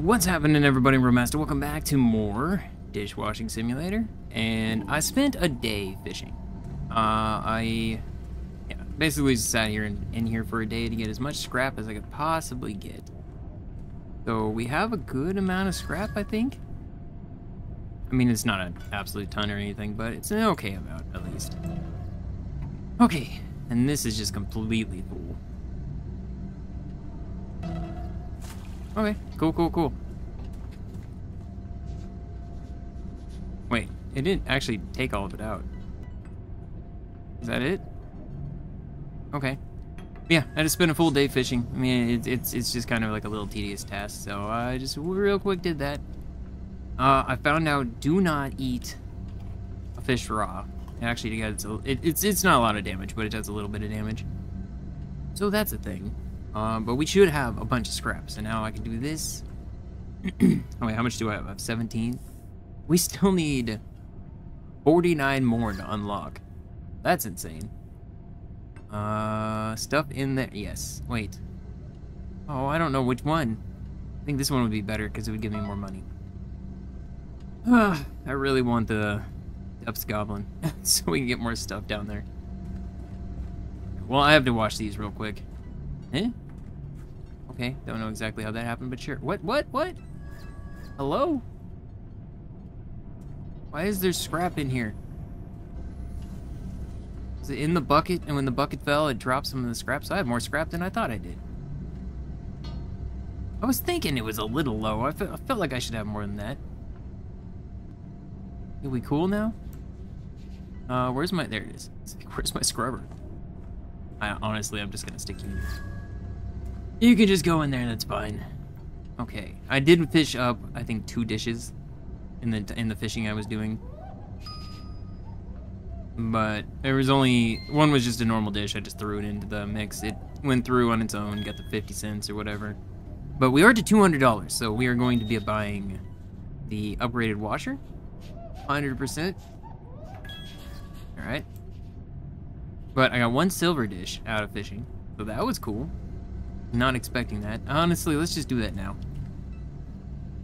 What's happening everybody, Grillmastah? Welcome back to more Dishwashing Simulator. And I spent a day fishing. Uh, I yeah, basically just sat here in, in here for a day to get as much scrap as I could possibly get. So we have a good amount of scrap, I think. I mean, it's not an absolute ton or anything, but it's an okay amount, at least. Okay, and this is just completely full. Okay, cool, cool, cool. Wait, it didn't actually take all of it out. Is that it? Okay. Yeah, I just spent a full day fishing. I mean, it, it's it's just kind of like a little tedious task, so I just real quick did that. Uh, I found out do not eat a fish raw. Actually gets a, it, it's it's not a lot of damage, but it does a little bit of damage. So that's a thing. Um, but we should have a bunch of scraps, and now I can do this. oh wait, how much do I have? I have 17. We still need 49 more to unlock. That's insane. Uh, stuff in there. Yes. Wait. Oh, I don't know which one. I think this one would be better because it would give me more money. Uh, I really want the Depths Goblin so we can get more stuff down there. Well, I have to wash these real quick. Eh? Okay, don't know exactly how that happened, but sure. What, what, what? Hello? Why is there scrap in here? Is it in the bucket, and when the bucket fell, it dropped some of the scrap? So I have more scrap than I thought I did. I was thinking it was a little low. I, fe I felt like I should have more than that. Are we cool now? Uh, where's my... There it is. Where's my scrubber? I honestly, I'm just gonna stick you. You can just go in there. That's fine. Okay, I did fish up. I think two dishes in the in the fishing I was doing, but there was only one was just a normal dish. I just threw it into the mix. It went through on its own, got the 50 cents or whatever. But we are to $200, so we are going to be buying the upgraded washer. 100%. All right. But I got one silver dish out of fishing, so that was cool. Not expecting that. Honestly, let's just do that now.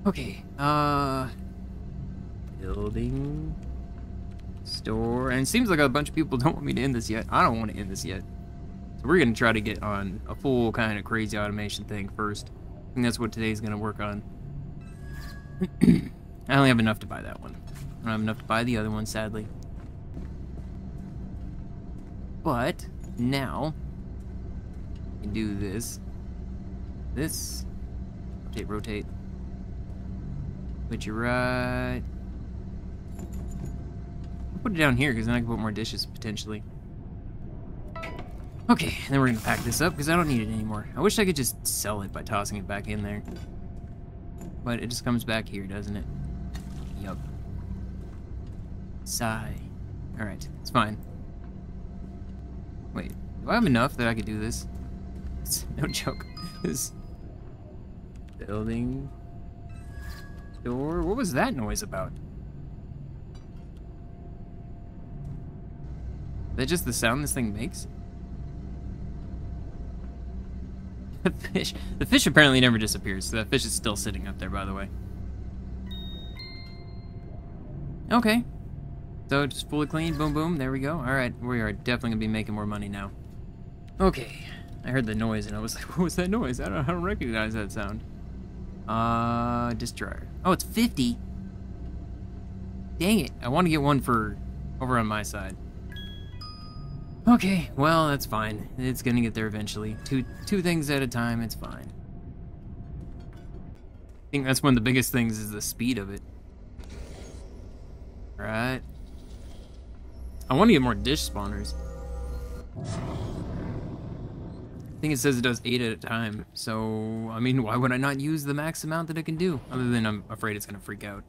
Okay, uh... Building... Store... And it seems like a bunch of people don't want me to end this yet. I don't want to end this yet. So we're going to try to get on a full kind of crazy automation thing first. I think that's what today's going to work on. I only have enough to buy that one. I don't have enough to buy the other one, sadly. But now do this. This. Rotate, rotate. Put you right. I'll put it down here because then I can put more dishes potentially. Okay, then we're gonna pack this up because I don't need it anymore. I wish I could just sell it by tossing it back in there. But it just comes back here, doesn't it? Yup. Sigh. Alright, it's fine. Wait, do I have enough that I could do this? It's no joke. This building door. What was that noise about? Is that just the sound this thing makes? The fish. The fish apparently never disappears, so that fish is still sitting up there, by the way. Okay, so just fully clean, boom, boom, there we go. All right, we are definitely gonna be making more money now. Okay, I heard the noise and I was like, what was that noise? I don't, I don't recognize that sound. Uh, dish dryer. Oh, it's 50. Dang it, I want to get one for over on my side. Okay, well, that's fine. It's gonna get there eventually. Two, two things at a time, it's fine. I think that's one of the biggest things is the speed of it. Right. I want to get more dish spawners. I think it says it does eight at a time, so, I mean, why would I not use the max amount that it can do? Other than I'm afraid it's going to freak out.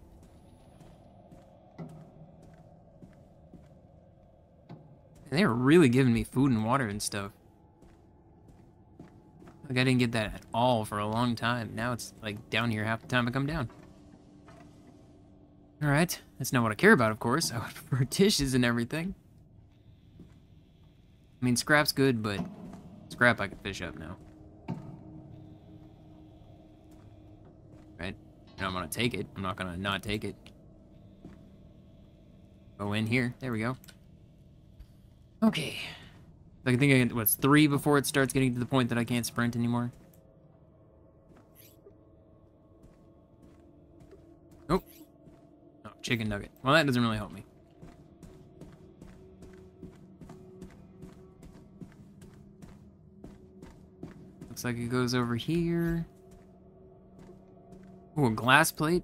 And they're really giving me food and water and stuff. Like, I didn't get that at all for a long time. Now it's, like, down here half the time I come down. Alright, that's not what I care about, of course. I would prefer dishes and everything. I mean, scrap's good, but scrap I can fish up now. Right? And I'm gonna take it. I'm not gonna not take it. Go in here. There we go. Okay. I think I get, what's three before it starts getting to the point that I can't sprint anymore? Oh. Oh, chicken nugget. Well, that doesn't really help me. Looks like it goes over here. Ooh, a glass plate?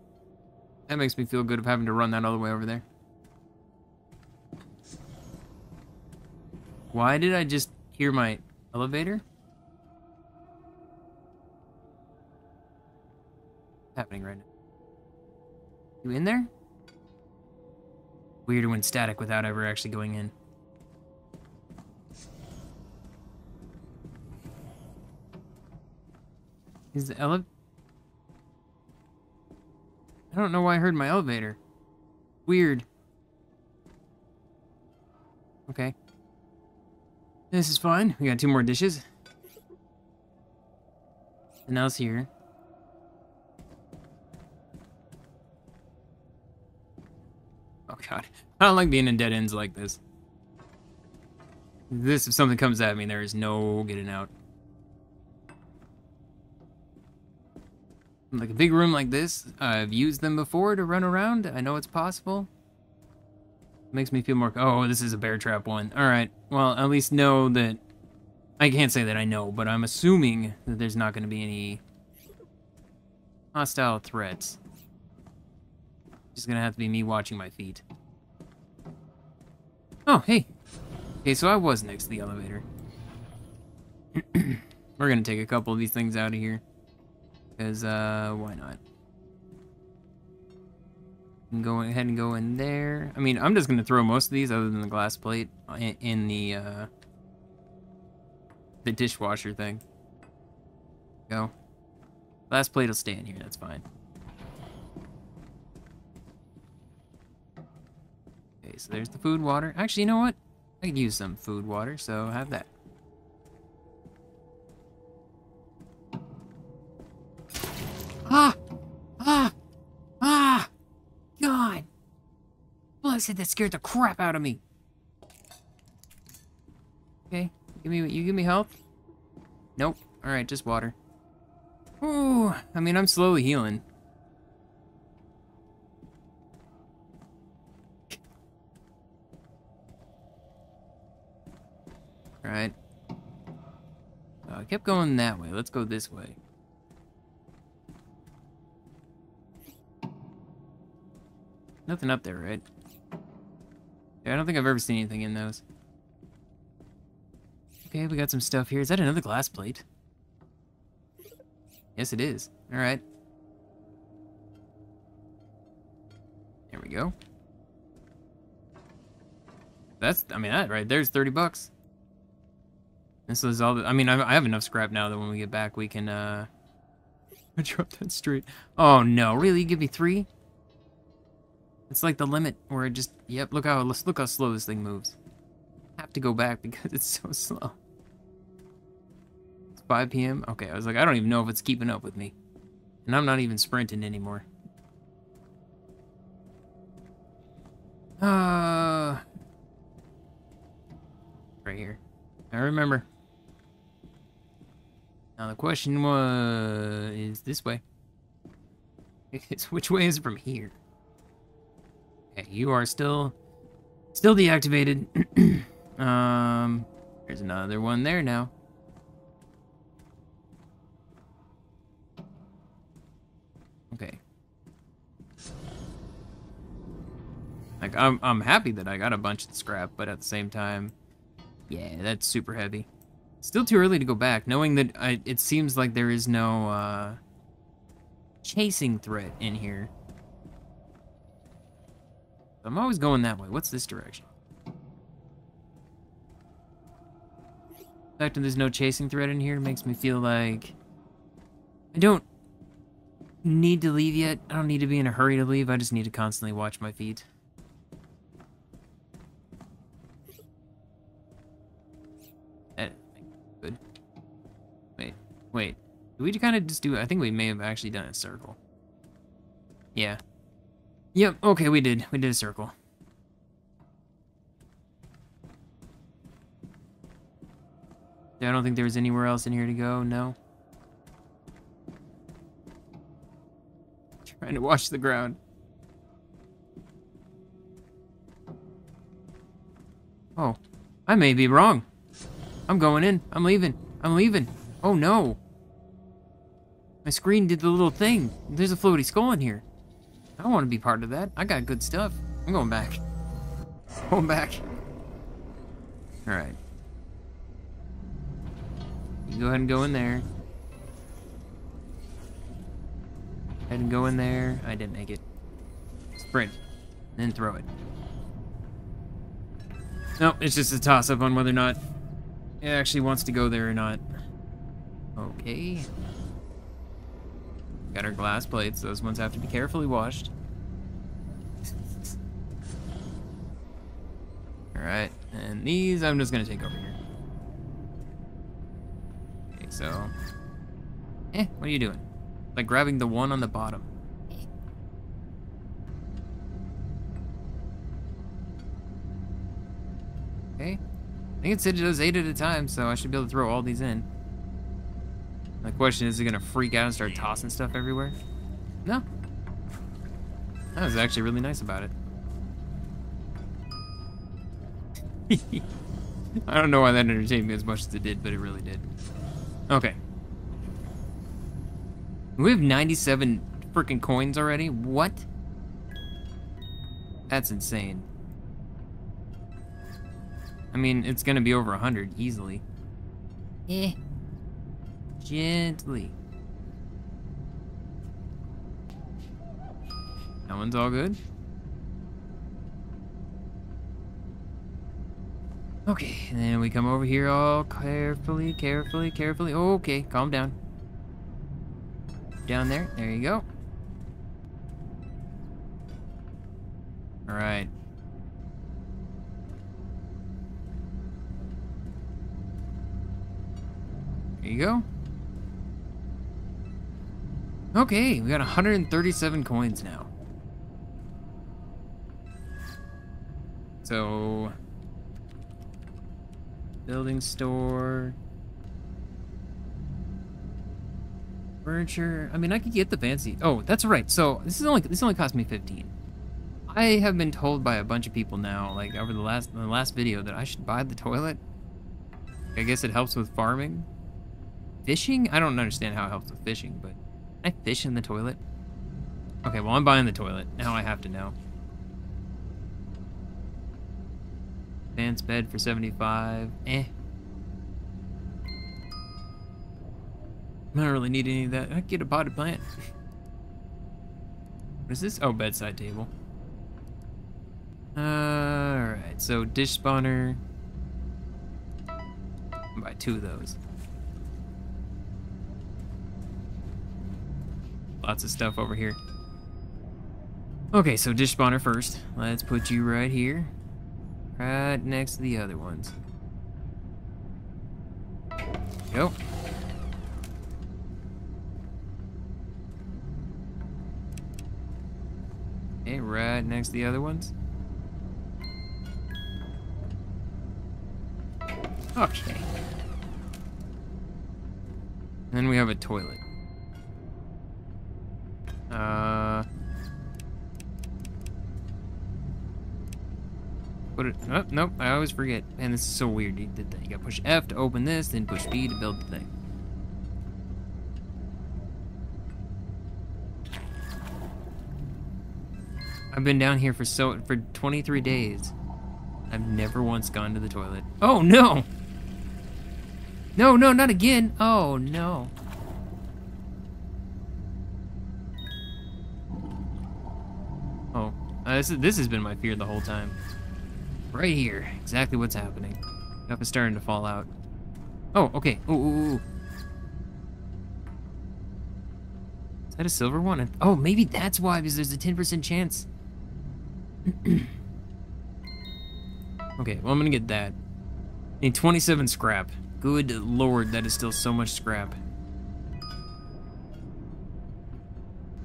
That makes me feel good of having to run that all the way over there. Why did I just hear my elevator? What's happening right now? You in there? Weird when static without ever actually going in. Is the ele- I don't know why I heard my elevator. Weird. Okay. This is fine. We got two more dishes. And else here. Oh god. I don't like being in dead ends like this. This, if something comes at me, there is no getting out. Like a big room like this, I've used them before to run around. I know it's possible. Makes me feel more... Oh, this is a bear trap one. Alright, well, at least know that... I can't say that I know, but I'm assuming that there's not going to be any hostile threats. Just gonna have to be me watching my feet. Oh, hey. Okay, so I was next to the elevator. We're gonna take a couple of these things out of here. Because, uh, why not? go ahead and go in there. I mean, I'm just going to throw most of these, other than the glass plate, in, the, uh, the dishwasher thing. Go. Glass plate will stay in here, that's fine. Okay, so there's the food water. Actually, you know what? I could use some food water, so have that. Ah! Ah! Ah! God! Said that scared the crap out of me. Okay, give me you give me health. Nope. All right, just water. Ooh, I mean I'm slowly healing. All right. Uh, I kept going that way. Let's go this way. Nothing up there, right? Yeah, I don't think I've ever seen anything in those. Okay, we got some stuff here. Is that another glass plate? Yes, it is. Alright. There we go. That's, I mean, that right there's 30 bucks. This is all, the, I mean, I have enough scrap now that when we get back, we can, uh... I dropped that straight. Oh, no. Really? You give me three? It's like the limit where it just, yep, look how, look how slow this thing moves. I have to go back because it's so slow. It's 5 p.m. Okay, I was like, I don't even know if it's keeping up with me. And I'm not even sprinting anymore. Uh, right here. I remember. Now the question was, is this way? Which way is it from here? Okay, you are still still deactivated. um, there's another one there now. Okay. Like I'm I'm happy that I got a bunch of scrap, but at the same time, yeah, that's super heavy. Still too early to go back, knowing that I, it seems like there is no uh, chasing threat in here. I'm always going that way. What's this direction? The fact that there's no chasing threat in here makes me feel like I don't need to leave yet. I don't need to be in a hurry to leave. I just need to constantly watch my feet. Eh, good. Wait, wait. Did we kind of just do? I think we may have actually done a circle. Yeah. Yep, okay, we did. We did a circle. I don't think there was anywhere else in here to go, no. Trying to watch the ground. Oh, I may be wrong. I'm going in. I'm leaving. I'm leaving. Oh no. My screen did the little thing. There's a floaty skull in here. I want to be part of that. I got good stuff. I'm going back. Going back. Alright. Go ahead and go in there. Go ahead and go in there. I didn't make it. Sprint. Then throw it. Nope, it's just a toss-up on whether or not it actually wants to go there or not. Okay. Got our glass plates. Those ones have to be carefully washed. Alright, and these I'm just gonna take over here. Okay, so... Eh, what are you doing? Like grabbing the one on the bottom. Okay. I think it said it does eight at a time, so I should be able to throw all these in. My question is, is it gonna freak out and start tossing stuff everywhere? No. That was actually really nice about it. I don't know why that entertained me as much as it did, but it really did. Okay. We have 97 freaking coins already? What? That's insane. I mean, it's gonna be over 100 easily. Eh. Gently. That one's all good. Okay, and then we come over here all carefully, carefully, carefully. Okay, calm down. Down there. There you go. All right. There you go. Okay, we got 137 coins now. So, building store, furniture. I mean, I could get the fancy. Oh, that's right. So this is only this only cost me 15. I have been told by a bunch of people now, like over the last the last video, that I should buy the toilet. I guess it helps with farming. Fishing? I don't understand how it helps with fishing, but I fish in the toilet? Okay, well, I'm buying the toilet. Now I have to know. Advanced bed for 75. Eh. I don't really need any of that. I get a potted plant. what is this? Oh, bedside table. Alright, so dish spawner. buy two of those. Lots of stuff over here. Okay, so dish spawner first. Let's put you right here. Right next to the other ones. Go. Okay, right next to the other ones. Okay. then we have a toilet. Uh, put it. Oh, nope. I always forget. Man, this is so weird. You did that. You got to push F to open this, then push B to build the thing. I've been down here for so for 23 days. I've never once gone to the toilet. Oh no! No, no, not again. Oh no. Uh, this, is, this has been my fear the whole time. Right here. Exactly what's happening. Stuff is starting to fall out. Oh, okay. Ooh, ooh, ooh. Is that a silver one? Oh, maybe that's why, because there's a 10% chance. okay, well, I'm gonna get that. Need 27 scrap. Good lord, that is still so much scrap.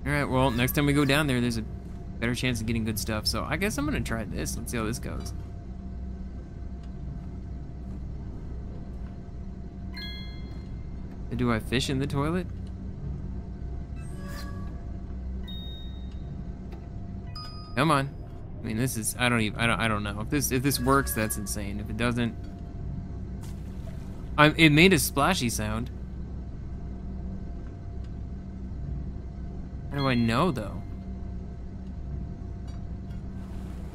Alright, well, next time we go down there, there's a better chance of getting good stuff. So I guess I'm gonna try this. Let's see how this goes. Do I fish in the toilet? Come on. I mean, this is, I don't even, I don't, I don't know. If this, if this works, that's insane. If it doesn't, I, it made a splashy sound. How do I know, though?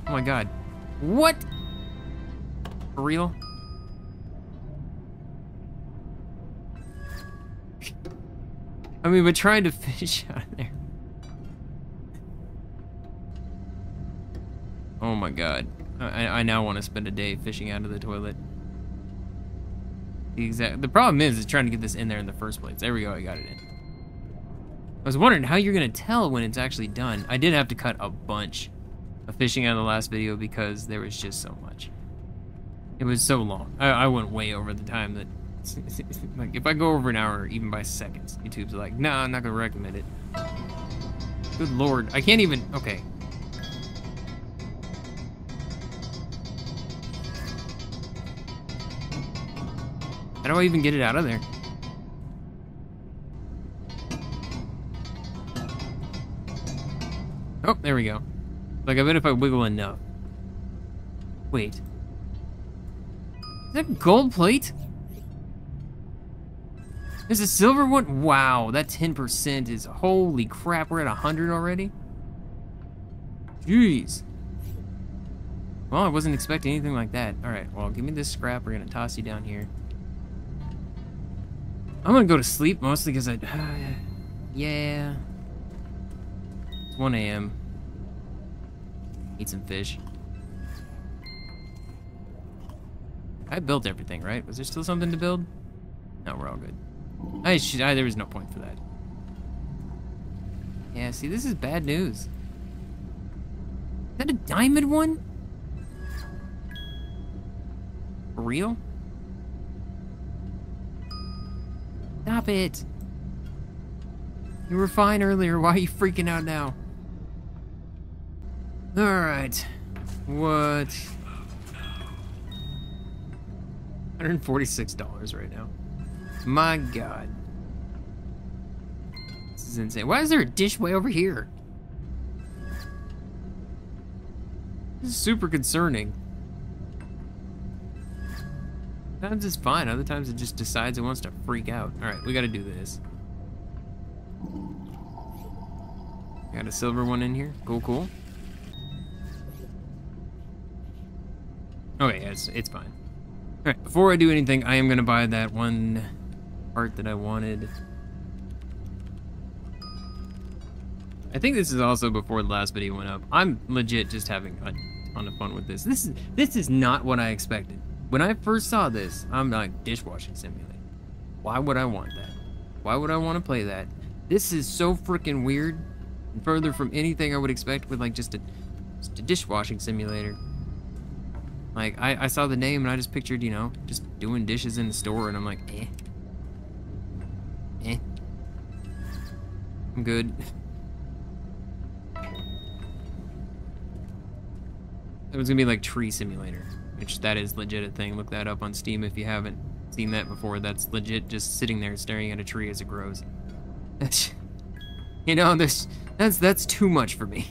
Oh my god. What? For real? I mean, we're trying to fish out of there. Oh my god. I, I now want to spend a day fishing out of the toilet. The. The problem is, is trying to get this in there in the first place. There we go. I got it in. I was wondering how you're gonna tell when it's actually done. I did have to cut a bunch of fishing out of the last video because there was just so much. It was so long. I, I went way over the time that. like if I go over an hour, even by seconds, YouTube's like, nah, I'm not gonna recommend it. Good lord, I can't even. Okay, How do I even get it out of there? Oh, there we go. Like, I bet if I wiggle enough. Wait. Is that gold plate? There's a silver one? Wow, that 10% is... Holy crap, we're at 100 already? Jeez. Well, I wasn't expecting anything like that. Alright, well, give me this scrap. We're gonna toss you down here. I'm gonna go to sleep mostly because I. Yeah. It's 1 a.m. Eat some fish. I built everything, right? Was there still something to build? No, we're all good. I should. I, there was no point for that. Yeah, see, this is bad news. Is that a diamond one? For real? Stop it. You were fine earlier. Why are you freaking out now? Alright. What? $146 right now. My god. This is insane. Why is there a dish way over here? This is super concerning. Sometimes it's fine, other times it just decides it wants to freak out. Alright, we gotta do this. Got a silver one in here. Cool, cool. Okay, yeah, it's, it's fine. Alright, before I do anything, I am gonna buy that one part that I wanted. I think this is also before the last video went up. I'm legit just having a ton of fun with this. This is this is not what I expected. When I first saw this, I'm like, dishwashing simulator. Why would I want that? Why would I want to play that? This is so freaking weird and further from anything I would expect with like just a, just a dishwashing simulator. Like, I, I saw the name and I just pictured, you know, just doing dishes in the store and I'm like, eh. Eh. I'm good. It was gonna be like tree simulator which that is legit a thing. Look that up on Steam if you haven't seen that before. That's legit just sitting there staring at a tree as it grows. you know, this that's that's too much for me.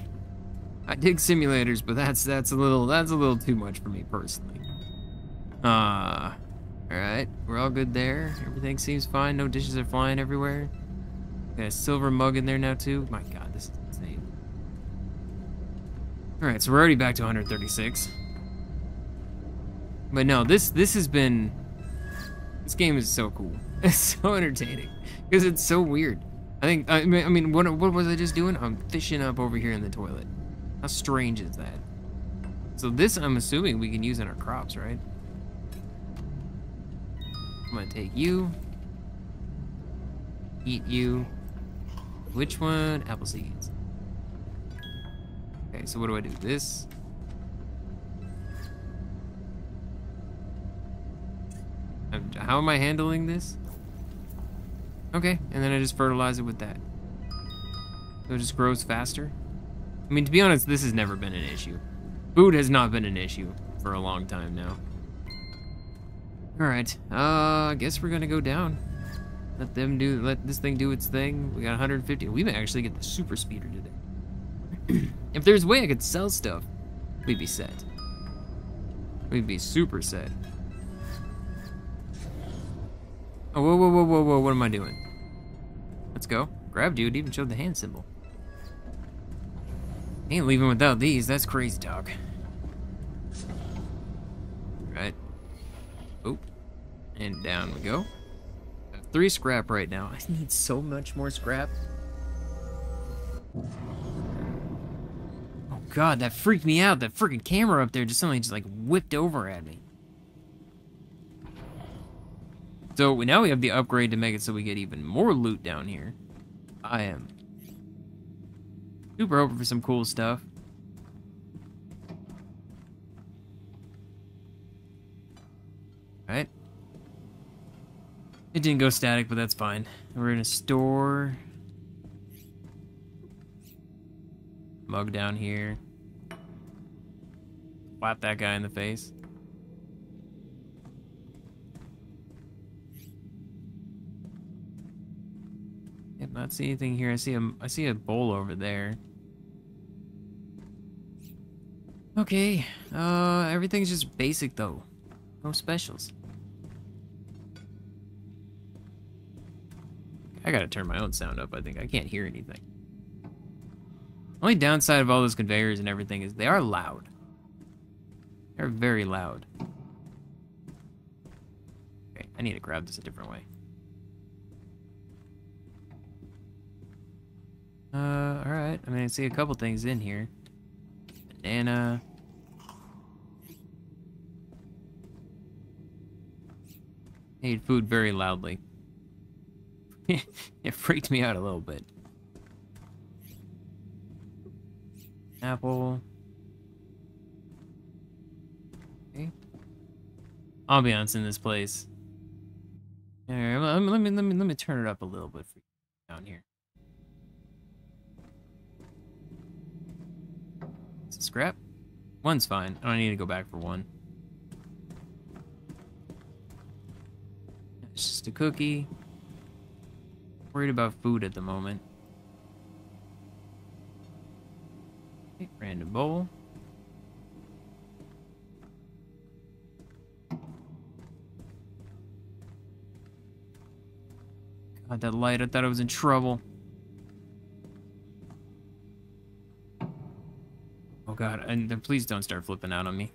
I dig simulators, but that's that's a little that's a little too much for me personally. Uh Alright, we're all good there. Everything seems fine. No dishes are flying everywhere. Got a silver mug in there now too. My god, this is insane. Alright, so we're already back to 136. But no, this this has been this game is so cool. It's so entertaining because it's so weird. I think I mean, I mean what what was I just doing? I'm fishing up over here in the toilet. How strange is that? So this I'm assuming we can use in our crops, right? I'm gonna take you. Eat you. Which one? Apple seeds. Okay, so what do I do? This. Um, how am I handling this? Okay, and then I just fertilize it with that. So it just grows faster? I mean, to be honest, this has never been an issue. Food has not been an issue for a long time now. Alright, uh, I guess we're gonna go down. Let them do, let this thing do its thing. We got 150. We may actually get the super speeder today. if there's a way I could sell stuff, we'd be set. We'd be super set. Oh, whoa, whoa, whoa, whoa, whoa, what am I doing? Let's go. Grab dude, even showed the hand symbol. Ain't leaving without these, that's crazy talk. Right. Oh. And down we go. Three scrap right now. I need so much more scrap. Oh god, that freaked me out. That freaking camera up there just suddenly just like whipped over at me. So we now we have the upgrade to make it so we get even more loot down here. I am super hoping for some cool stuff. Right. It didn't go static, but that's fine. We're in a store. Mug down here. Slap that guy in the face. Not see anything here. I see a I see a bowl over there. Okay, uh, everything's just basic though. No specials. I gotta turn my own sound up, I think. I can't hear anything. Only downside of all those conveyors and everything is they are loud. They're very loud. Okay, I need to grab this a different way. Uh, alright. I mean, I see a couple things in here. Banana. ate food very loudly. it freaked me out a little bit. Apple. Okay. Ambiance in this place. Alright, me let me let me let me turn it up a little bit for you down here. It's a scrap. One's fine. I don't need to go back for one. It's just a cookie. Worried about food at the moment. Okay, random bowl. God, that light, I thought I was in trouble. God, and then please don't start flipping out on me.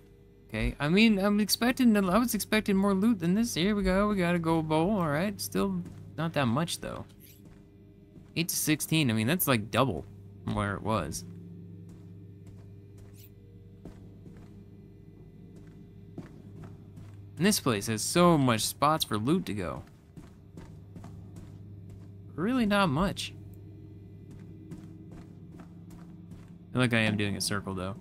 Okay, I mean, I'm expecting, I was expecting more loot than this. Here we go, we got a gold bowl, alright. Still not that much, though. 8 to 16, I mean, that's like double from where it was. And this place has so much spots for loot to go. Really not much. Feel like I am doing a circle, though.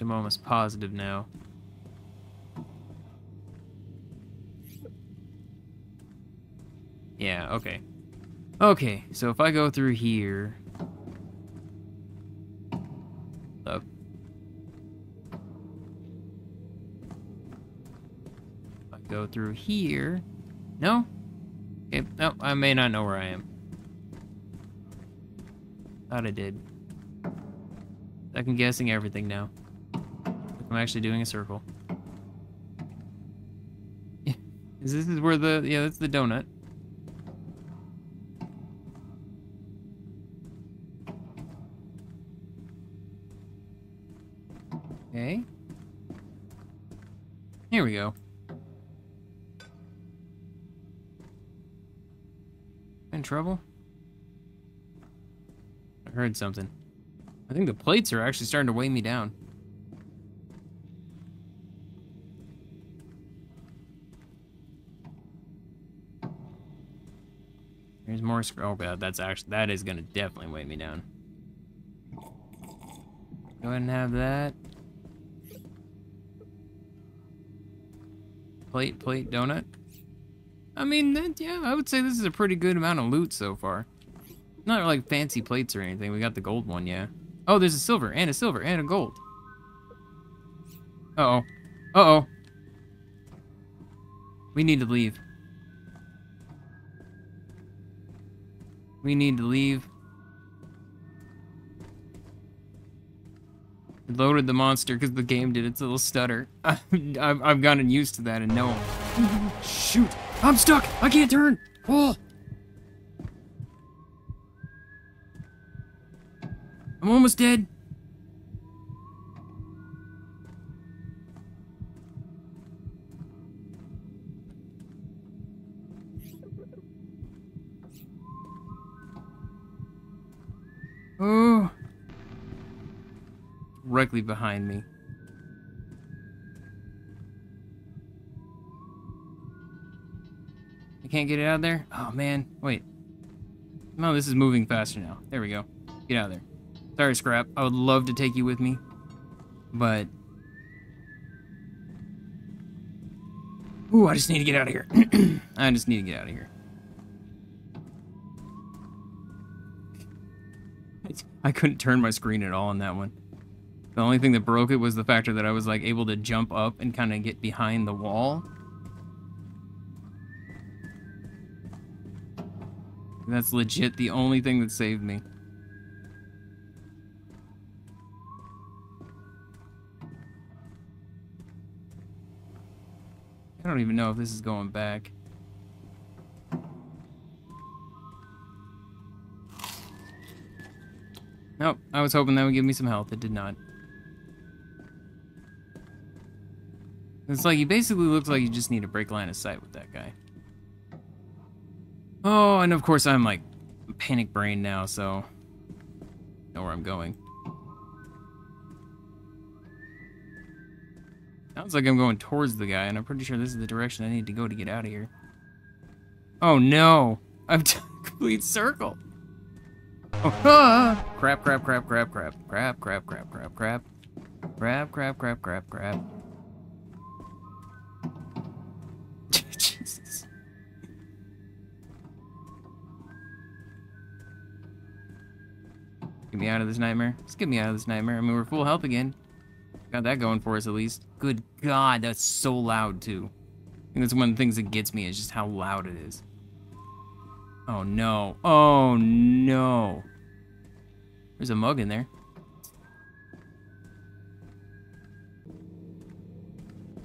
I'm almost positive now. Yeah, okay. Okay, so if I go through here... Oh. Up. I go through here... No? Okay, no, I may not know where I am. Thought I did. Second guessing everything now. I'm actually doing a circle. Yeah. This is where the, yeah, that's the donut. Okay. Here we go. In trouble? I heard something. I think the plates are actually starting to weigh me down. There's more Oh god, that's actually that is gonna definitely weigh me down. Go ahead and have that. Plate, plate, donut. I mean, that, yeah, I would say this is a pretty good amount of loot so far. Not like fancy plates or anything. We got the gold one, yeah. Oh, there's a silver, and a silver, and a gold. Uh-oh. Uh-oh. We need to leave. We need to leave. Loaded the monster because the game did its little stutter. I've, I've gotten used to that and no. Shoot! I'm stuck! I can't turn! Oh! I'm almost dead. Oh. Directly behind me. Can't get it out of there? Oh, man. Wait. No, this is moving faster now. There we go. Get out of there. Sorry, Scrap. I would love to take you with me. But... Ooh, I just need to get out of here. I just need to get out of here. I couldn't turn my screen at all on that one. The only thing that broke it was the factor that I was like able to jump up and kind of get behind the wall. That's legit the only thing that saved me. I don't even know if this is going back. Nope, I was hoping that would give me some health. It did not. It's like he basically looks like you just need to break line of sight with that guy. Oh, and of course I'm like panic brain now, so know where I'm going. Sounds like I'm going towards the guy, and I'm pretty sure this is the direction I need to go to get out of here. Oh no! I've done a complete circle! Oh, ah! Crap, crap, crap, crap, crap, crap, crap, crap, crap, crap. Crap, crap, crap, crap, crap. Get me out of this nightmare. Let's get me out of this nightmare. I mean, we're full health again. Got that going for us at least. Good God, that's so loud too. I think that's one of the things that gets me is just how loud it is. Oh no. Oh no. There's a mug in there.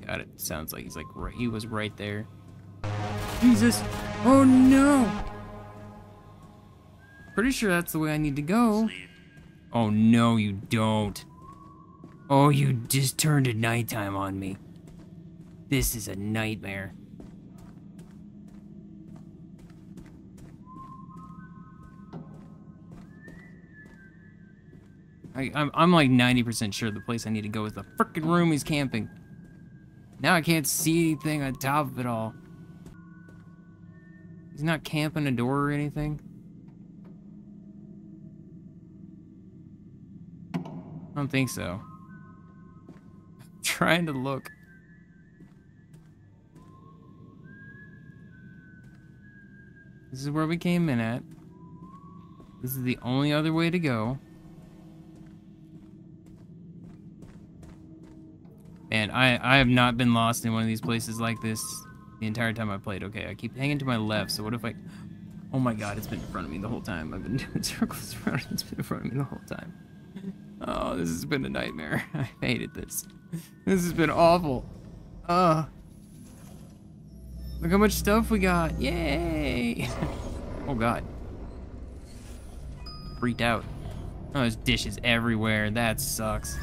Got it. Sounds like he's like right, he was right there. Jesus. Oh no. Pretty sure that's the way I need to go. Oh no, you don't. Oh, you just turned to nighttime on me. This is a nightmare. I, I'm, I'm like 90% sure the place I need to go is the freaking room he's camping. Now I can't see anything on top of it all. He's not camping a door or anything. I don't think so I'm trying to look. This is where we came in at. This is the only other way to go. Man, I, I have not been lost in one of these places like this the entire time I played. Okay, I keep hanging to my left, so what if I... Oh my god, it's been in front of me the whole time. I've been doing circles around. It's been in front of me the whole time. Oh, this has been a nightmare. I hated this. This has been awful. Uh. Look how much stuff we got. Yay! oh god. Freaked out. Oh, there's dishes everywhere. That sucks.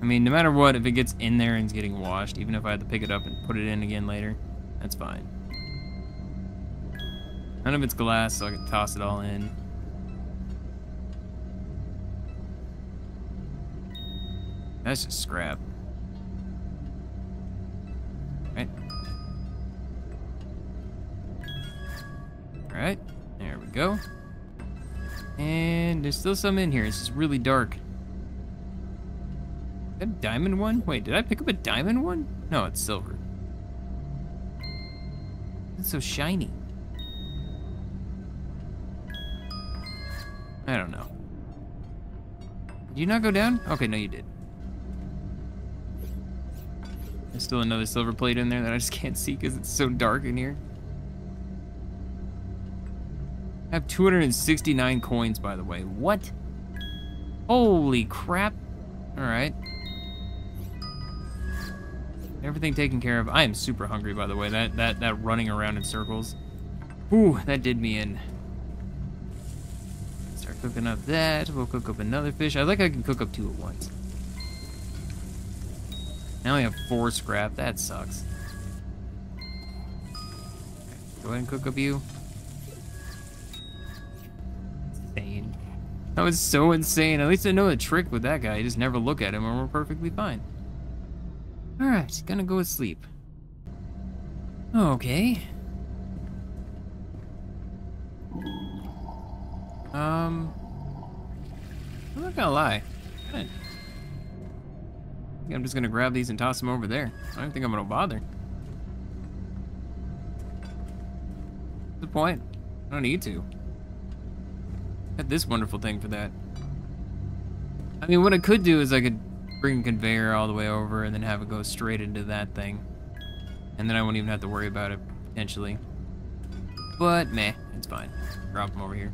I mean, no matter what, if it gets in there and it's getting washed, even if I had to pick it up and put it in again later, that's fine. None of it's glass, so I can toss it all in. That's just scrap. Right. Alright, there we go. And there's still some in here. It's just really dark. A diamond one? Wait, did I pick up a diamond one? No, it's silver. It's so shiny. I don't know. Did you not go down? Okay, no, you did. There's still another silver plate in there that I just can't see because it's so dark in here. I have 269 coins, by the way. What? Holy crap. Alright. Everything taken care of. I am super hungry, by the way. That that that running around in circles. Ooh, that did me in. Start cooking up that. We'll cook up another fish. I like I can cook up two at once. Now I have four scrap. That sucks. Go ahead and cook up you. Insane. That was so insane. At least I know the trick with that guy. You just never look at him and we're perfectly fine. Alright, gonna go to sleep. Okay. Um, I'm not gonna lie. I I'm just gonna grab these and toss them over there. I don't think I'm gonna bother. What's the point? I don't need to. Got this wonderful thing for that. I mean, what I could do is I could bring a conveyor all the way over and then have it go straight into that thing. And then I won't even have to worry about it, potentially. But, meh, it's fine. Drop them over here.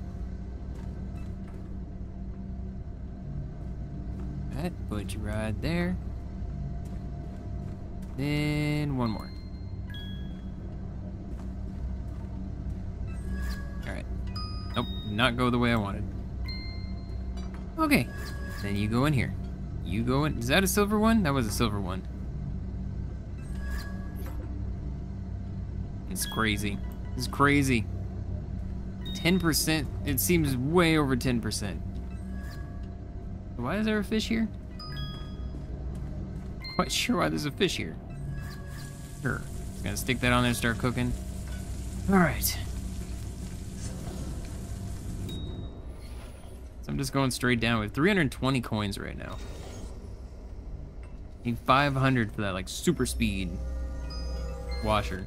That put you right there. Then one more. Alright. Nope, not go the way I wanted. Okay, then you go in here. You go in. Is that a silver one? That was a silver one. It's crazy. It's crazy. 10%. It seems way over 10%. Why is there a fish here? Quite sure why there's a fish here. Sure. Gonna stick that on there and start cooking. Alright. So I'm just going straight down with 320 coins right now. Need 500 for that, like, super speed washer.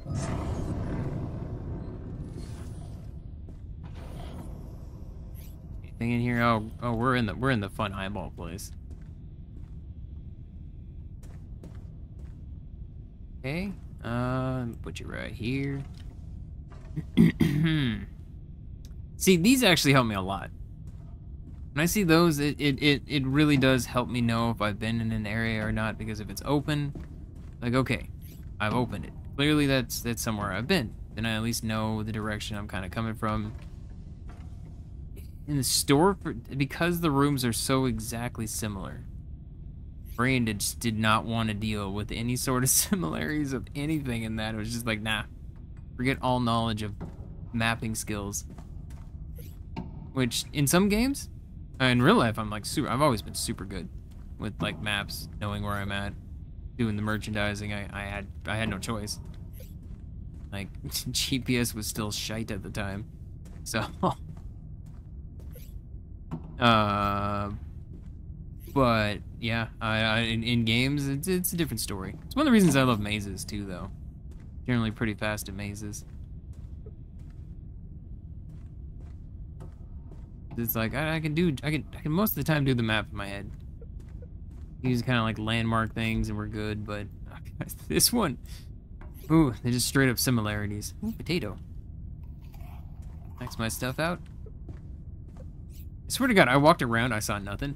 Anything in here? Oh, oh, we're in the we're in the fun eyeball place. Okay, uh, put you right here. See, these actually help me a lot. When I see those, it, it, it, it really does help me know if I've been in an area or not, because if it's open, like, okay, I've opened it. Clearly that's, that's somewhere I've been. Then I at least know the direction I'm kind of coming from. In the store, because the rooms are so exactly similar, brain just did not want to deal with any sort of similarities of anything in that. It was just like, nah, forget all knowledge of mapping skills. Which, in some games, in real life, I'm like super. I've always been super good with like maps, knowing where I'm at, doing the merchandising. I, I had I had no choice. Like GPS was still shite at the time, so. uh, but yeah, I, I in, in, games it's it's a different story. It's one of the reasons I love mazes too, though. Generally pretty fast at mazes. It's like I, I, can do I can I can most of the time do the map in my head. Use kind of like landmark things and we're good, but oh, this one, ooh, they're just straight up similarities. Ooh, potato. Max my stuff out. I swear to God, I walked around, I saw nothing,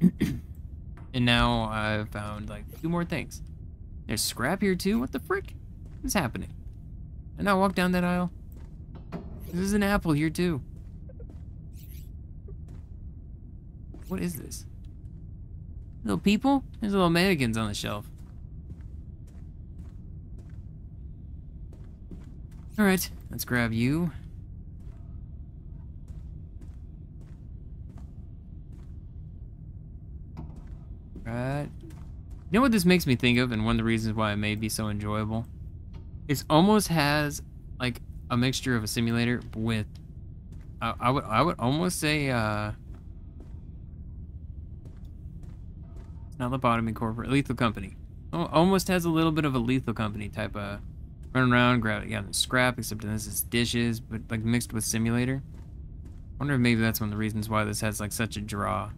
and now I've found like two more things. There's scrap here too. What the frick? What's happening? And I walk down that aisle. There's an apple here too. What is this? Little people? There's little mannequins on the shelf. Alright, let's grab you. Right. You know what this makes me think of, and one of the reasons why it may be so enjoyable? It almost has, like, a mixture of a simulator with I, I would I would almost say uh not lobotomy corporate lethal company. Almost has a little bit of a lethal company type of run around, grab yeah, scrap, except in this is dishes, but like mixed with simulator. Wonder if maybe that's one of the reasons why this has like such a draw.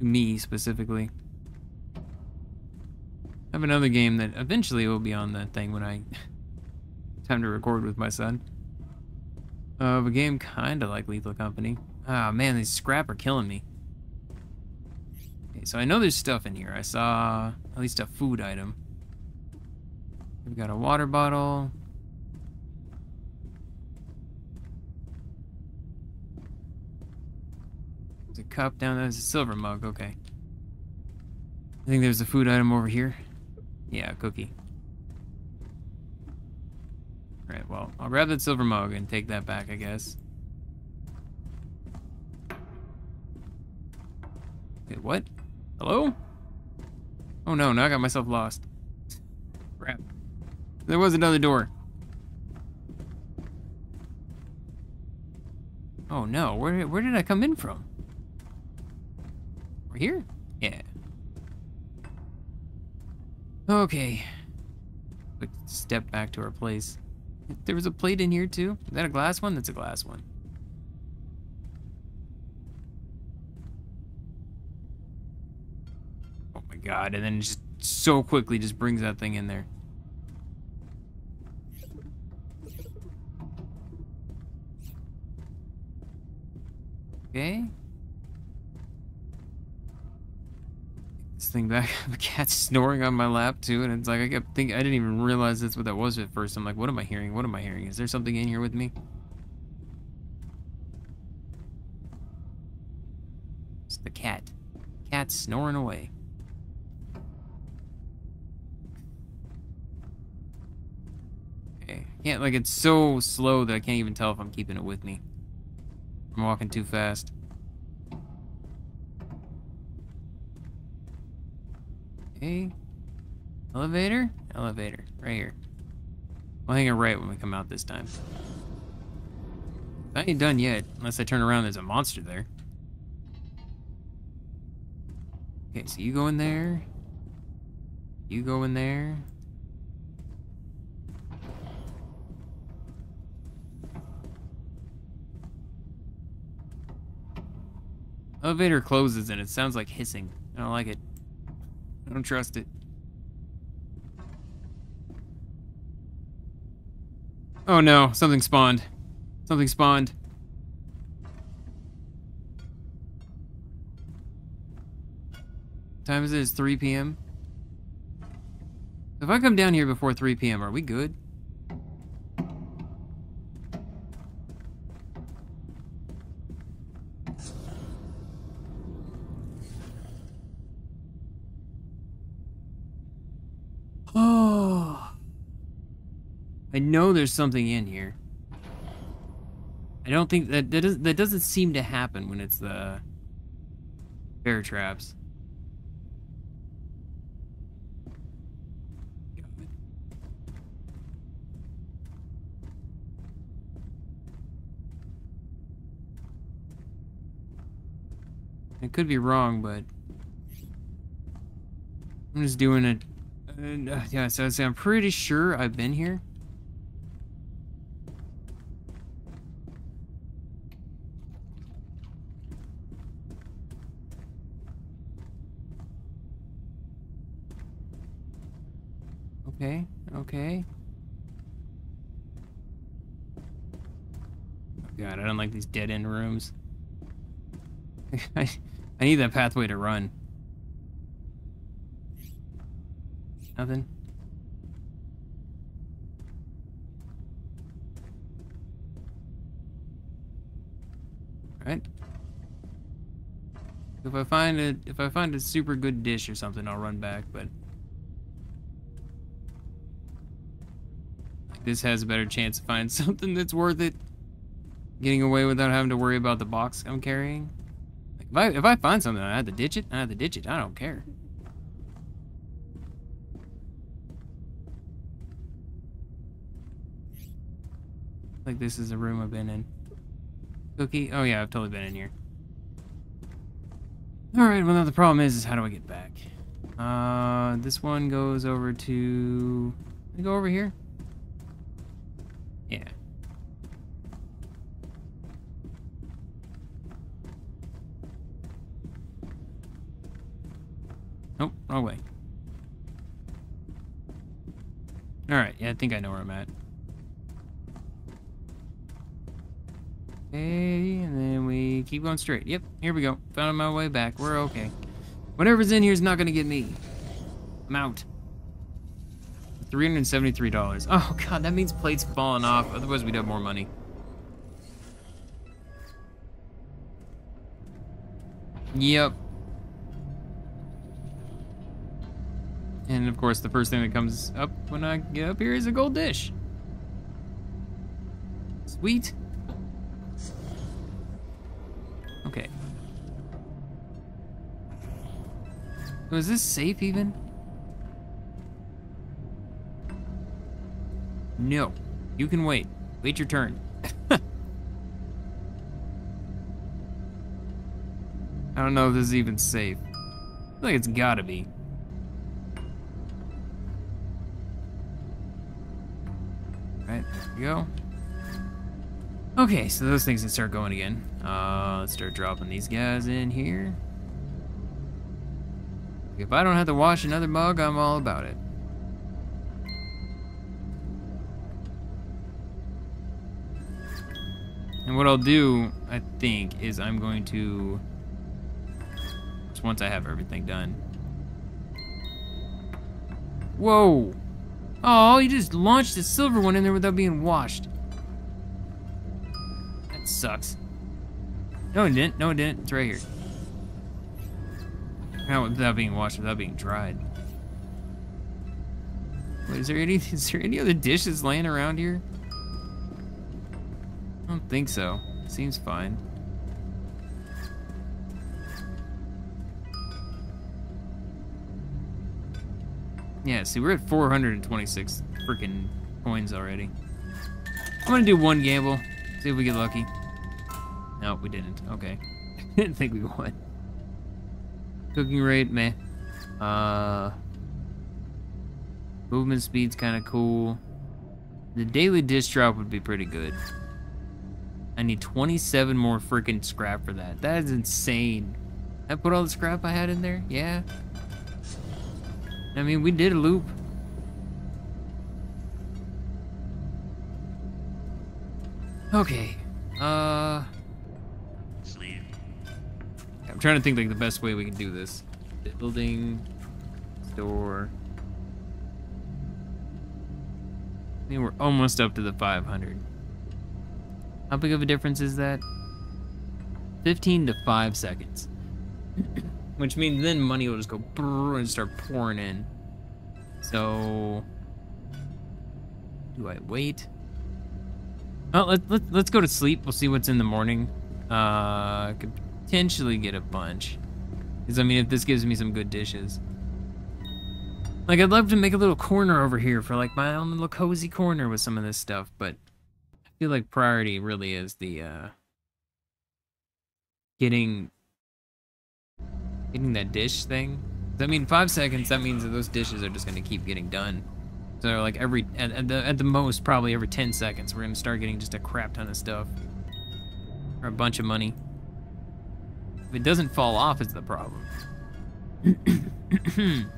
Me specifically. I have another game that eventually will be on the thing when I time to record with my son. Of a game kinda like Lethal Company. Ah oh, man, these scrap are killing me. Okay, so I know there's stuff in here. I saw at least a food item. We've got a water bottle. There's a cup down there. There's a silver mug. Okay. I think there's a food item over here. Yeah, cookie. Alright, well, I'll grab that silver mug and take that back, I guess. Okay, what? Hello? Oh no, now I got myself lost. Crap. There was another door. Oh no, where, where did I come in from? We're here? Yeah. Okay. Quick step back to our place. There was a plate in here too. Is that a glass one? That's a glass one. Oh my god, and then just so quickly just brings that thing in there. Okay. This thing back. The cat's snoring on my lap too, and it's like I kept thinking I didn't even realize that's what that was at first. I'm like, what am I hearing? What am I hearing? Is there something in here with me? It's the cat. Cat's snoring away. Yeah, like it's so slow that I can't even tell if I'm keeping it with me. I'm walking too fast. Okay. Elevator? Elevator. Right here. I'll hang it right when we come out this time. I ain't done yet, unless I turn around there's a monster there. Okay, so you go in there. You go in there. Elevator closes and it sounds like hissing. I don't like it. I don't trust it. Oh no, something spawned. Something spawned. time is it? It's 3 p.m. If I come down here before 3 p.m., are we good? There's something in here. I don't think that that, does, that doesn't seem to happen when it's the bear traps. I could be wrong, but I'm just doing it. Uh, yeah, so I'm pretty sure I've been here. Okay, okay. Oh god, I don't like these dead-end rooms. I, I need that pathway to run. Nothing? Right. If I find it, if I find a super good dish or something, I'll run back, but... this has a better chance to find something that's worth it. Getting away without having to worry about the box I'm carrying. Like if I if I find something, I have to ditch it. I have to ditch it. I don't care. Like this is a room I've been in. Cookie? Oh yeah, I've totally been in here. Alright, well now the problem is, is how do I get back? Uh, this one goes over to... Go over here? Oh, wrong way. Alright, yeah, I think I know where I'm at. Okay, and then we keep going straight. Yep, here we go. Found my way back. We're okay. Whatever's in here is not gonna get me. I'm out. $373. Oh god, that means plates falling off. Otherwise we'd have more money. Yep. And of course, the first thing that comes up when I get up here is a gold dish. Sweet. Okay. So is this safe even? No. You can wait. Wait your turn. I don't know if this is even safe. I feel like it's gotta be. Go. Okay, so those things can start going again. Uh, let's start dropping these guys in here. If I don't have to wash another mug, I'm all about it. And what I'll do, I think, is I'm going to, just once I have everything done. Whoa! Oh, you just launched the silver one in there without being washed. That sucks. No, it didn't. No, it didn't. It's right here. No, without being washed, without being dried. Wait, is there any is there any other dishes laying around here? I don't think so. Seems fine. Yeah, see, we're at 426 freaking coins already. I'm gonna do one gamble, see if we get lucky. No, we didn't. Okay. didn't think we won. Cooking rate, meh. Uh, movement speed's kind of cool. The daily dish drop would be pretty good. I need 27 more freaking scrap for that. That is insane. I put all the scrap I had in there? Yeah. I mean, we did a loop. Okay. Uh... Sleep. I'm trying to think like the best way we can do this. Building, store. I mean, we're almost up to the 500. How big of a difference is that? 15 to 5 seconds. Which means then money will just go and start pouring in. So, do I wait? Oh, let, let, let's go to sleep. We'll see what's in the morning. Uh, could potentially get a bunch. Because, I mean, if this gives me some good dishes. Like, I'd love to make a little corner over here for, like, my own little cozy corner with some of this stuff, but I feel like priority really is the, uh, getting, getting that dish thing. I mean, five seconds, that means that those dishes are just going to keep getting done. So, like, every, at, at, the, at the most, probably every 10 seconds, we're going to start getting just a crap ton of stuff. Or a bunch of money. If it doesn't fall off is the problem.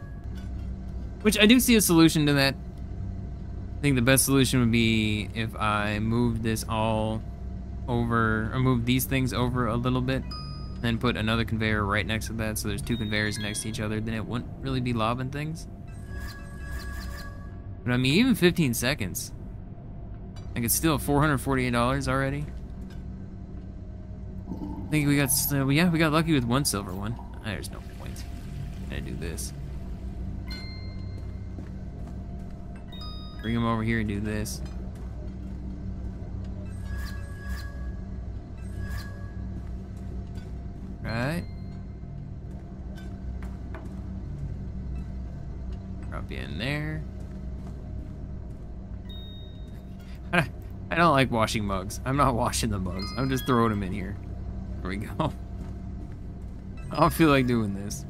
Which I do see a solution to that. I think the best solution would be if I move this all over, or move these things over a little bit, then put another conveyor right next to that, so there's two conveyors next to each other, then it wouldn't really be lobbing things. But I mean, even 15 seconds. Like, it's still $448 already. I think we got, uh, yeah, we got lucky with one silver one. Ah, there's no point. I do this. Bring him over here and do this. In there. I don't like washing mugs. I'm not washing the mugs. I'm just throwing them in here. There we go. I don't feel like doing this.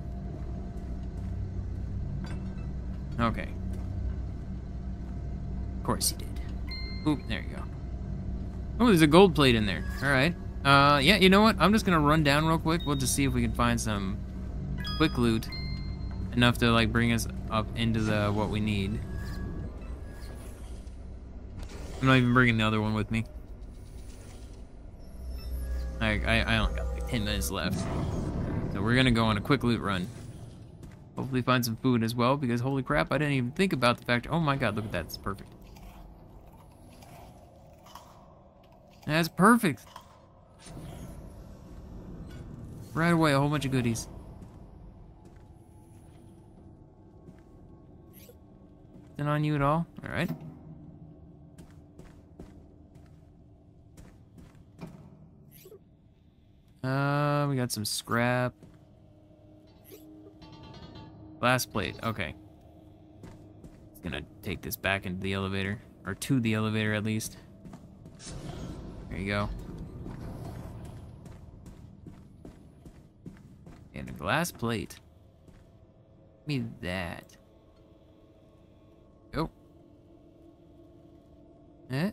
Okay. Of course you did. Oop, there you go. Oh, there's a gold plate in there. Alright. Uh, yeah, you know what? I'm just gonna run down real quick. We'll just see if we can find some quick loot. Enough to, like, bring us up into the what we need. I'm not even bringing the other one with me. I, I, I only got like 10 minutes left. So we're gonna go on a quick loot run. Hopefully find some food as well, because holy crap, I didn't even think about the fact- oh my god, look at that, it's perfect. That's perfect! Right away, a whole bunch of goodies. Nothing on you at all? Alright. Uh, we got some scrap. Glass plate, okay. It's gonna take this back into the elevator. Or to the elevator, at least. There you go. And a glass plate. Give me that. Go. Eh?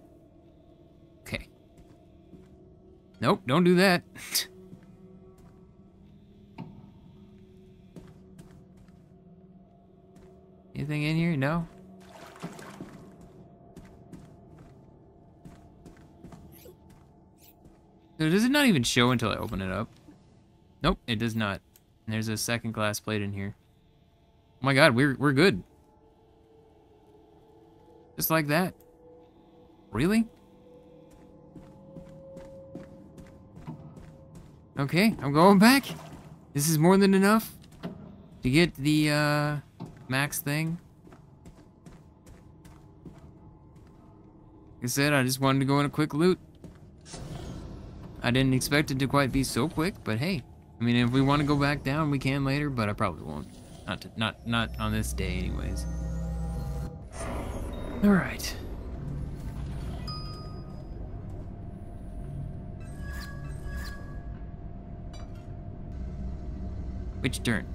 Okay. Nope, don't do that. Anything in here? No? So does it not even show until I open it up? Nope, it does not. And there's a second glass plate in here. Oh my god, we're we're good. Just like that. Really? Okay, I'm going back. This is more than enough to get the uh, max thing. Like I said, I just wanted to go in a quick loot. I didn't expect it to quite be so quick, but hey, I mean, if we want to go back down, we can later, but I probably won't. Not, to, not, not on this day, anyways. All Which turn?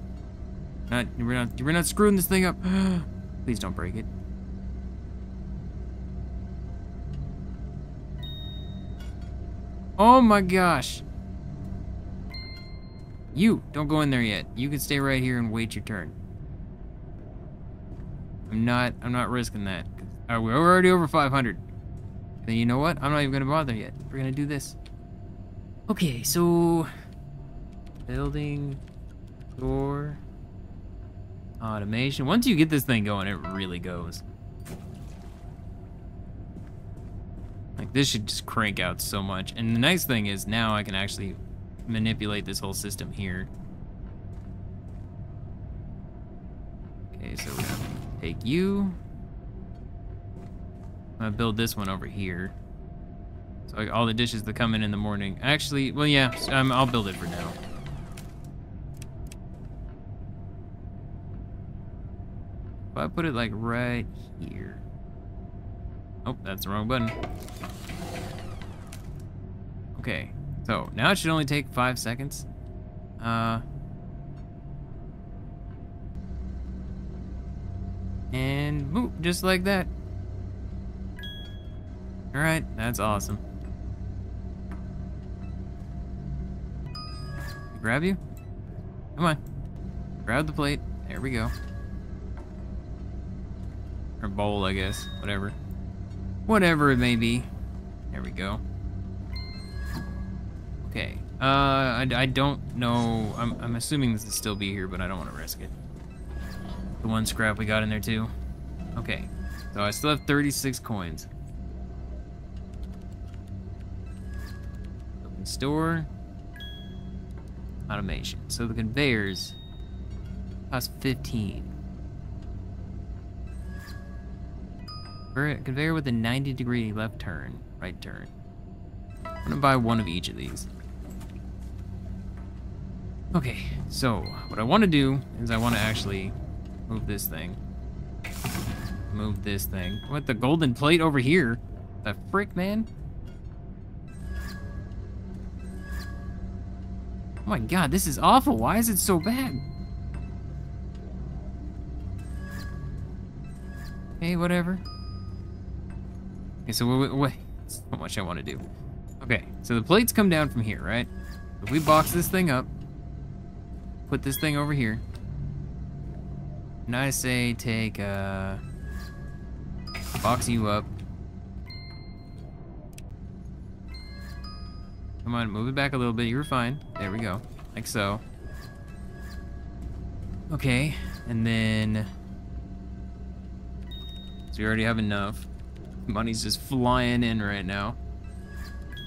Not, we're not, we're not screwing this thing up. Please don't break it. Oh my gosh. You, don't go in there yet. You can stay right here and wait your turn. I'm not, I'm not risking that. Uh, we're already over 500. Then you know what? I'm not even gonna bother yet. We're gonna do this. Okay, so... Building, door, automation. Once you get this thing going, it really goes. Like, this should just crank out so much. And the nice thing is, now I can actually manipulate this whole system here. Okay, so we're gonna take you. I'm gonna build this one over here. So like, all the dishes that come in in the morning. Actually, well, yeah, um, I'll build it for now. I put it like right here. Oh, that's the wrong button. Okay, so now it should only take five seconds. Uh, and boop, just like that. All right, that's awesome. Grab you? Come on. Grab the plate. There we go. Or bowl, I guess. Whatever. Whatever it may be. There we go. Okay. Uh, I, I don't know. I'm, I'm assuming this will still be here, but I don't want to risk it. The one scrap we got in there, too. Okay. So I still have 36 coins. Open store. Automation. So the conveyors cost 15. Conveyor with a 90 degree left turn, right turn. I'm gonna buy one of each of these. Okay, so what I want to do is I want to actually move this thing. Move this thing. What, the golden plate over here? The frick, man? Oh my god, this is awful. Why is it so bad? Hey, whatever. Okay, so wait, wait, not much I want to do. Okay, so the plates come down from here, right? If we box this thing up, put this thing over here, and I say take, uh, box you up. Come on, move it back a little bit. You're fine. There we go. Like so. Okay, and then... So we already have enough. Money's just flying in right now.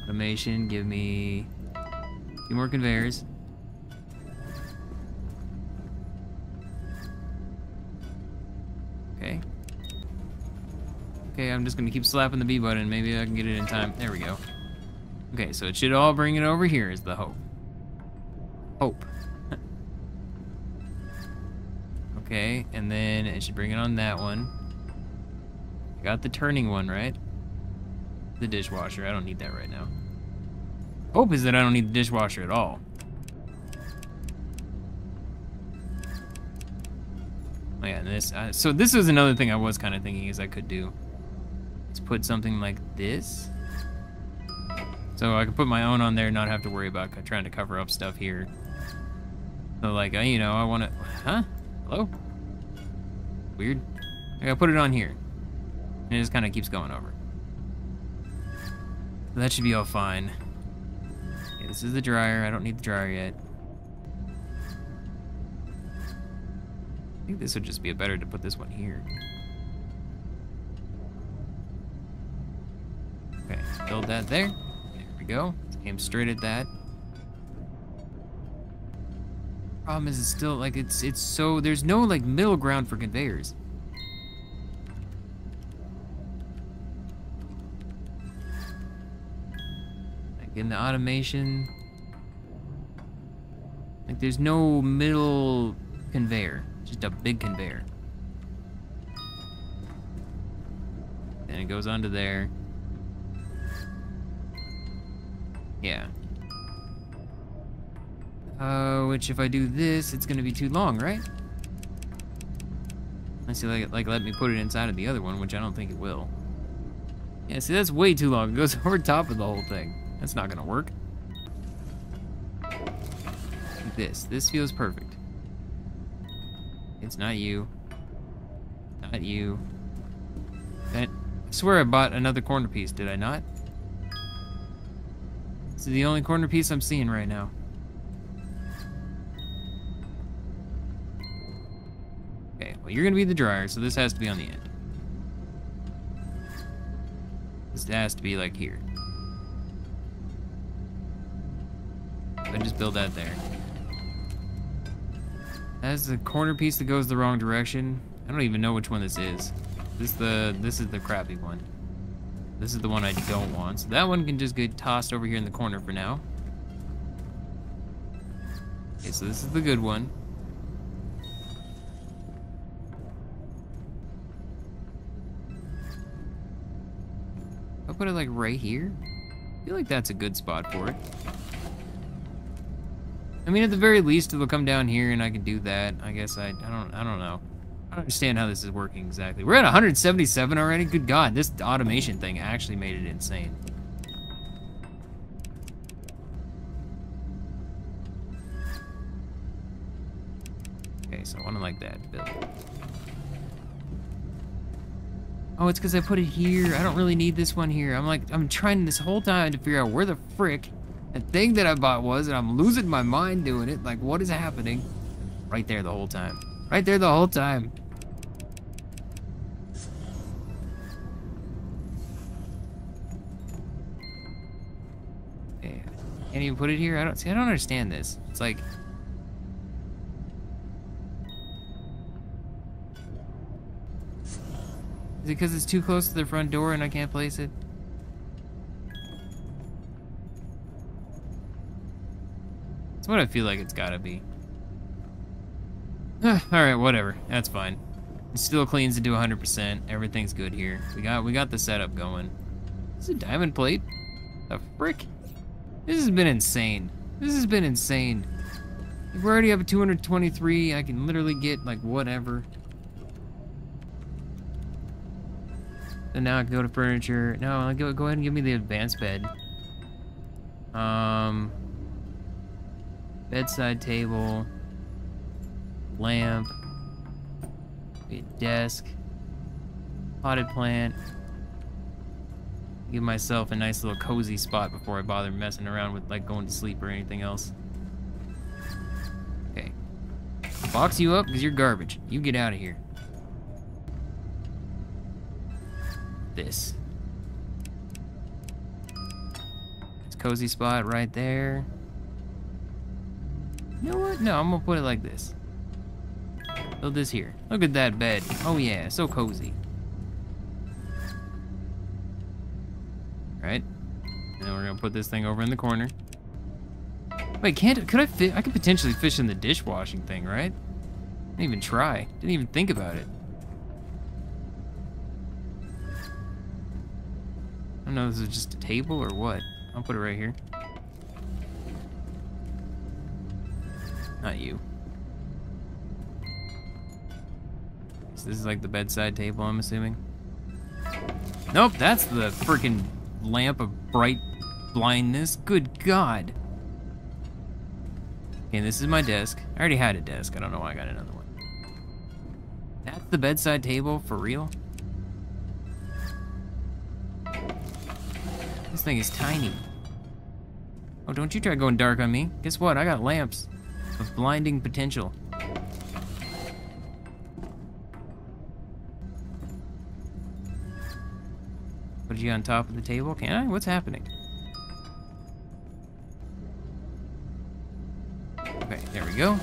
Automation, give me a few more conveyors. Okay. Okay, I'm just gonna keep slapping the B button. Maybe I can get it in time. There we go. Okay, so it should all bring it over here is the hope. Hope. okay, and then it should bring it on that one. Got the turning one, right? The dishwasher. I don't need that right now. Hope is that I don't need the dishwasher at all. Oh yeah, this. Uh, so this was another thing I was kind of thinking is I could do. Let's put something like this. So I can put my own on there, not have to worry about trying to cover up stuff here. So like, uh, you know, I want to. Huh? Hello? Weird. I gotta put it on here. And it just kind of keeps going over. That should be all fine. Okay, this is the dryer. I don't need the dryer yet. I think this would just be better to put this one here. Okay, build that there. There we go. Aim straight at that. Problem is, it's still like it's it's so there's no like middle ground for conveyors. In the automation, like there's no middle conveyor, just a big conveyor. Then it goes onto there. Yeah. Uh, which if I do this, it's gonna be too long, right? Unless you like, like let me put it inside of the other one, which I don't think it will. Yeah, see, that's way too long. It goes over top of the whole thing. That's not gonna work. This. This feels perfect. It's not you. Not you. I swear I bought another corner piece, did I not? This is the only corner piece I'm seeing right now. Okay, well you're gonna be the dryer, so this has to be on the end. This has to be like here. Just build that there. That's the corner piece that goes the wrong direction. I don't even know which one this is. This the this is the crappy one. This is the one I don't want. So that one can just get tossed over here in the corner for now. Okay, so this is the good one. I'll put it like right here. I feel like that's a good spot for it. I mean, at the very least, it'll come down here and I can do that. I guess I, I don't, I don't know. I don't understand how this is working exactly. We're at 177 already? Good God, this automation thing actually made it insane. Okay, so I want to like that build. Oh, it's because I put it here. I don't really need this one here. I'm like, I'm trying this whole time to figure out where the frick the thing that I bought was, and I'm losing my mind doing it. Like, what is happening? Right there the whole time. Right there the whole time. Yeah. Can't even put it here. I don't see. I don't understand this. It's like. Is it because it's too close to the front door and I can't place it? That's what I feel like it's gotta be. Alright, whatever. That's fine. It still cleans into 100%. Everything's good here. We got we got the setup going. This is a diamond plate. The frick? This has been insane. This has been insane. We're already up at 223, I can literally get like whatever. And now I can go to furniture. No, I'll go, go ahead and give me the advanced bed. Um, bedside table, lamp, a desk, potted plant. Give myself a nice little cozy spot before I bother messing around with like going to sleep or anything else. Okay. Box you up because you're garbage. You get out of here. This. It's cozy spot right there. You know what? No, I'm gonna put it like this. Build this here. Look at that bed. Oh yeah, so cozy. Right? And then we're gonna put this thing over in the corner. Wait, can't, could I fit, I could potentially fish in the dishwashing thing, right? Didn't even try. Didn't even think about it. I don't know is just a table or what. I'll put it right here. Not you. So this is like the bedside table, I'm assuming. Nope, that's the freaking lamp of bright blindness. Good God. Okay, this is my desk. I already had a desk. I don't know why I got another one. That's the bedside table, for real? This thing is tiny. Oh, don't you try going dark on me. Guess what? I got lamps of blinding potential. Put you on top of the table? Can I? What's happening? Okay, there we go.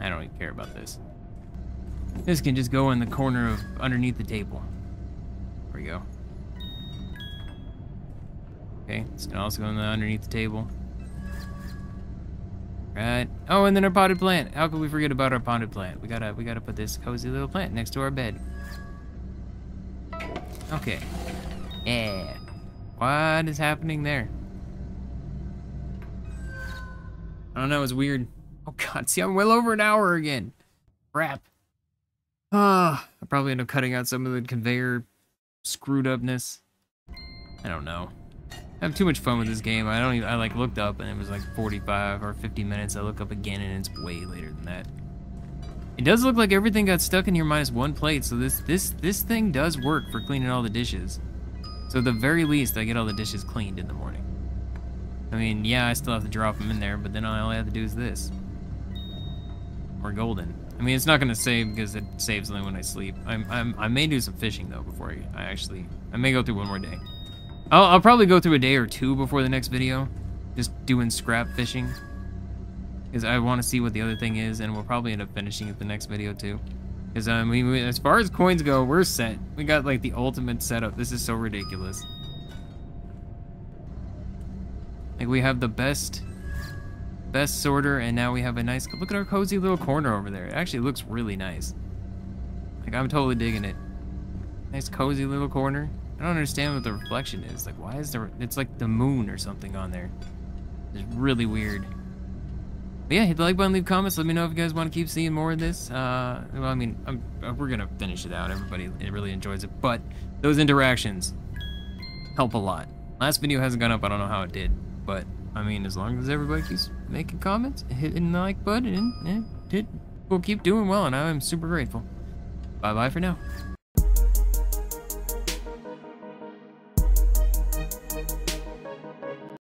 I don't even care about this. This can just go in the corner of underneath the table. There we go. Okay, this can also go in the underneath the table. Right. Oh, and then our potted plant. How could we forget about our potted plant? We gotta we gotta put this cozy little plant next to our bed. Okay. Yeah. What is happening there? I don't know, it's weird. Oh god, see I'm well over an hour again. Crap. Ah, I'll probably end up cutting out some of the conveyor screwed upness. I don't know. I have too much fun with this game. I don't even, I like looked up and it was like 45 or 50 minutes. I look up again and it's way later than that. It does look like everything got stuck in here minus one plate, so this this this thing does work for cleaning all the dishes. So at the very least, I get all the dishes cleaned in the morning. I mean, yeah, I still have to drop them in there, but then all I have to do is this. We're golden. I mean, it's not gonna save because it saves only when I sleep. I'm, I'm I may do some fishing though before I, I actually I may go through one more day. I'll, I'll probably go through a day or two before the next video, just doing scrap fishing. Because I want to see what the other thing is, and we'll probably end up finishing it the next video too. Because um, we, we, as far as coins go, we're set. We got like the ultimate setup. This is so ridiculous. Like we have the best, best sorter, and now we have a nice. Look at our cozy little corner over there. It actually looks really nice. Like I'm totally digging it. Nice cozy little corner. I don't understand what the reflection is. Like, why is there... It's like the moon or something on there. It's really weird. But yeah, hit the like button, leave comments. Let me know if you guys want to keep seeing more of this. Uh, well, I mean, I'm, uh, we're going to finish it out. Everybody really enjoys it. But those interactions help a lot. Last video hasn't gone up. I don't know how it did. But, I mean, as long as everybody keeps making comments, hitting the like button, and, and it, we'll keep doing well. And I'm super grateful. Bye-bye for now.